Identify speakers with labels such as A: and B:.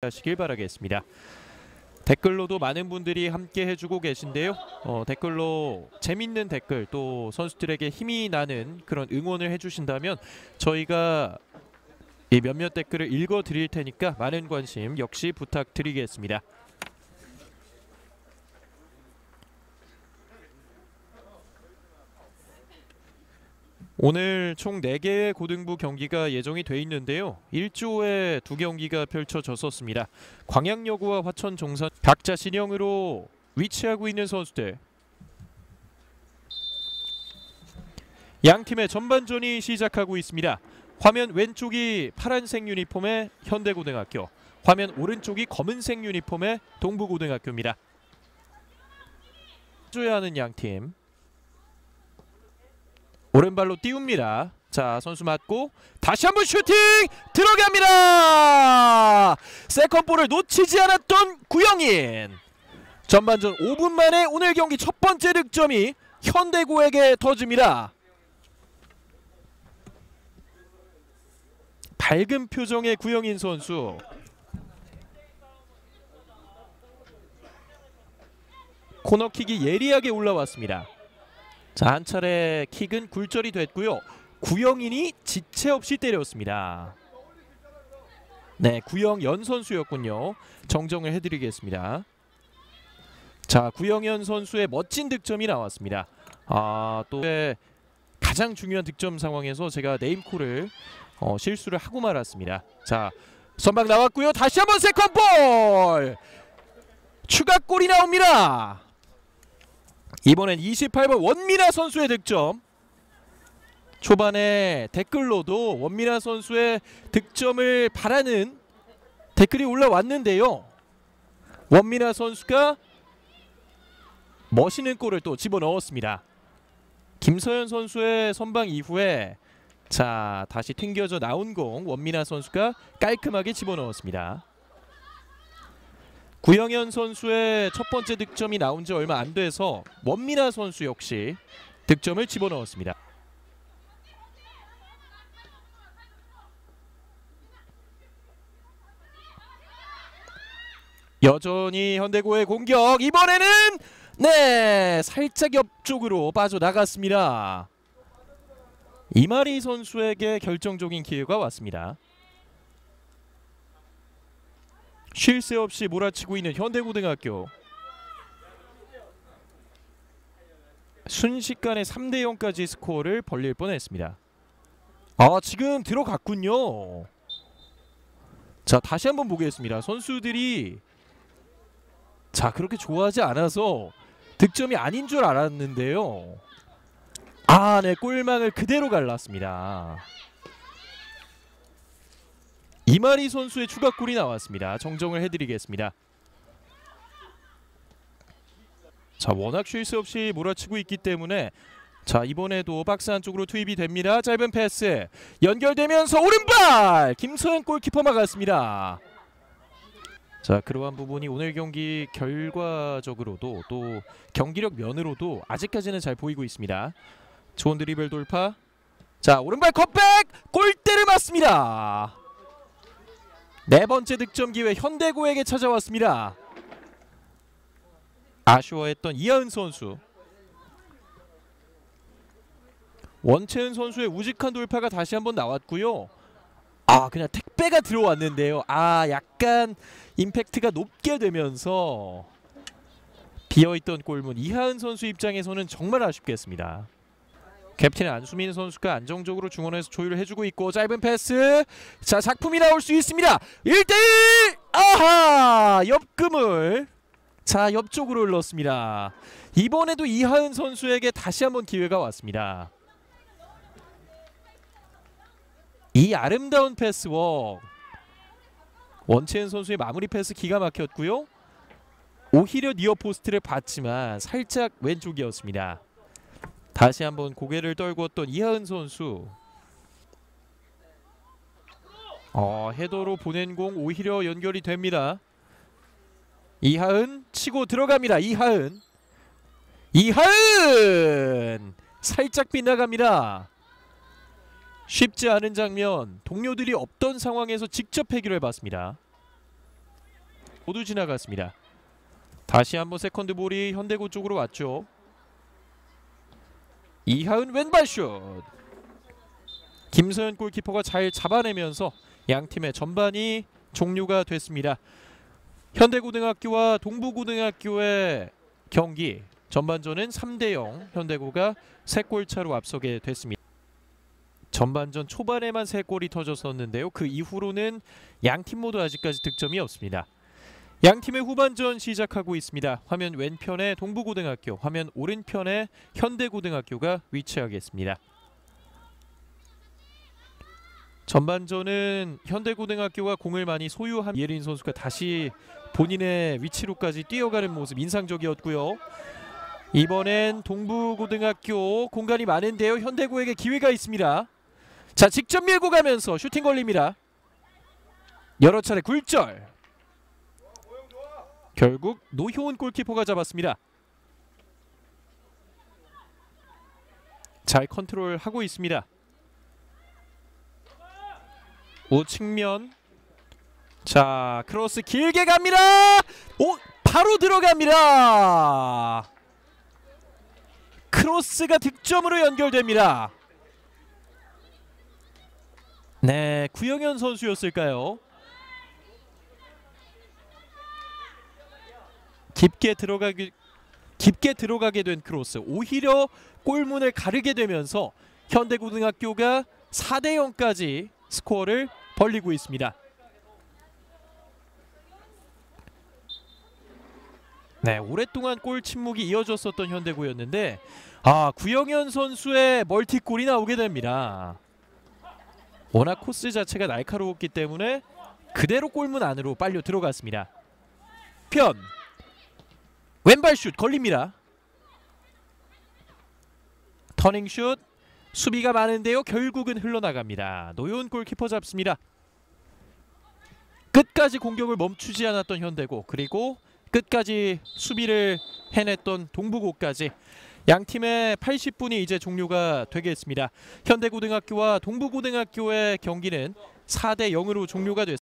A: 하시길 바라겠습니다. 댓글로도 많은 분들이 함께 해주고 계신데요. 어, 댓글로 재밌는 댓글 또 선수들에게 힘이 나는 그런 응원을 해주신다면 저희가 이 몇몇 댓글을 읽어 드릴 테니까 많은 관심 역시 부탁드리겠습니다. 오늘 총 4개의 고등부 경기가 예정이 돼 있는데요. 1조에 두 경기가 펼쳐졌었습니다. 광양여고와 화천 종산 각자 진영으로 위치하고 있는 선수들 양 팀의 전반전이 시작하고 있습니다. 화면 왼쪽이 파란색 유니폼의 현대고등학교, 화면 오른쪽이 검은색 유니폼의 동부고등학교입니다. 줘야 하는 양 팀. 오른발로 띄웁니다. 자 선수 맞고 다시 한번 슈팅 들어갑니다. 세컨볼을 놓치지 않았던 구영인. 전반전 5분 만에 오늘 경기 첫 번째 득점이 현대고에게 터집니다. 밝은 표정의 구영인 선수. 코너킥이 예리하게 올라왔습니다. 자, 한 차례 킥은 굴절이 됐고요. 구영인이 지체 없이 때렸습니다. 네, 구영연 선수였군요. 정정을 해드리겠습니다. 자, 구영연 선수의 멋진 득점이 나왔습니다. 아, 또 가장 중요한 득점 상황에서 제가 네임콜을 어, 실수를 하고 말았습니다. 자, 선방 나왔고요. 다시 한번 세컨볼! 추가골이 나옵니다. 이번엔 28번 원미나 선수의 득점. 초반에 댓글로도 원미나 선수의 득점을 바라는 댓글이 올라왔는데요. 원미나 선수가 멋있는 골을 또 집어넣었습니다. 김서현 선수의 선방 이후에 자 다시 튕겨져 나온 공 원미나 선수가 깔끔하게 집어넣었습니다. 구영현 선수의 첫 번째 득점이 나온 지 얼마 안 돼서 원미나 선수 역시 득점을 집어넣었습니다. 여전히 현대고의 공격 이번에는 네 살짝 옆쪽으로 빠져나갔습니다. 이마리 선수에게 결정적인 기회가 왔습니다. 쉴 새 없이 몰아치고 있는 현대고등학교 순식간에 3대 0까지 스코어를 벌릴 뻔했습니다. 아 지금 들어갔군요. 자 다시 한번 보겠습니다. 선수들이 자 그렇게 좋아하지 않아서 득점이 아닌 줄 알았는데요. 아네 골망을 그대로 갈랐습니다. 이마리 선수의 추가골이 나왔습니다. 정정을 해드리겠습니다. 자 워낙 쉴 새 없이 몰아치고 있기 때문에 자 이번에도 박스 안쪽으로 투입이 됩니다. 짧은 패스 연결되면서 오른발 김서현 골키퍼 막았습니다. 자 그러한 부분이 오늘 경기 결과적으로도 또 경기력 면으로도 아직까지는 잘 보이고 있습니다. 좋은 드리블 돌파 자 오른발 컷백 골대를 맞습니다. 네 번째 득점 기회 현대고에게 찾아왔습니다. 아쉬워했던 이하은 선수. 원채은 선수의 우직한 돌파가 다시 한번 나왔고요. 아 그냥 택배가 들어왔는데요. 아 약간 임팩트가 높게 되면서 비어있던 골문 이하은 선수 입장에서는 정말 아쉽겠습니다. 캡틴 안수민 선수가 안정적으로 중원에서 조율을 해주고 있고 짧은 패스. 자 작품이 나올 수 있습니다. 1대1 아하! 옆금을 자 옆쪽으로 흘렀습니다. 이번에도 이하은 선수에게 다시 한번 기회가 왔습니다. 이 아름다운 패스워 원채은 선수의 마무리 패스 기가 막혔고요. 오히려 near post를 봤지만 살짝 왼쪽이었습니다 다시 한번 고개를 떨구었던 이하은 선수. 어, 헤더로 보낸 공 오히려 연결이 됩니다. 이하은 치고 들어갑니다. 이하은. 이하은! 살짝 빗나갑니다. 쉽지 않은 장면. 동료들이 없던 상황에서 직접 해결해 봤습니다. 모두 지나갔습니다. 다시 한번 second ball이 현대고 쪽으로 왔죠. 이하은 왼발 슛. 김서현 골키퍼가 잘 잡아내면서 양 팀의 전반이 종료가 됐습니다. 현대고등학교와 동부고등학교의 경기 전반전은 3대 0 현대고가 3골 차로 앞서게 됐습니다. 전반전 초반에만 3골이 터졌었는데요. 그 이후로는 양 팀 모두 아직까지 득점이 없습니다. 양 팀의 후반전 시작하고 있습니다. 화면 왼편에 동부고등학교, 화면 오른편에 현대고등학교가 위치하겠습니다. 전반전은 현대고등학교가 공을 많이 소유한 예린 선수가 다시 본인의 위치로까지 뛰어가는 모습 인상적이었고요. 이번엔 동부고등학교 공간이 많은데요. 현대고에게 기회가 있습니다. 자, 직접 밀고 가면서 슈팅 걸립니다. 여러 차례 굴절. 결국 노효은 골키퍼가 잡았습니다. 잘 컨트롤하고 있습니다. 우측면 자 크로스 길게 갑니다. 오 바로 들어갑니다. 크로스가 득점으로 연결됩니다. 네 구영현 선수였을까요? 깊게 들어가기 깊게 들어가게 된 크로스 오히려 골문을 가르게 되면서 현대고등학교가 4대 0까지 스코어를 벌리고 있습니다. 네, 오랫동안 골 침묵이 이어졌었던 현대고였는데 아, 구영현 선수의 멀티골이 나오게 됩니다. 워낙 코스 자체가 날카로웠기 때문에 그대로 골문 안으로 빨려 들어갔습니다. 편 왼발 슛 걸립니다. 터닝 슛 수비가 많은데요. 결국은 흘러나갑니다. 노요은 골키퍼 잡습니다. 끝까지 공격을 멈추지 않았던 현대고 그리고 끝까지 수비를 해냈던 동부고까지 양 팀의 80분이 이제 종료가 되겠습니다. 현대고등학교와 동부고등학교의 경기는 4대 0으로 종료가 됐습니다.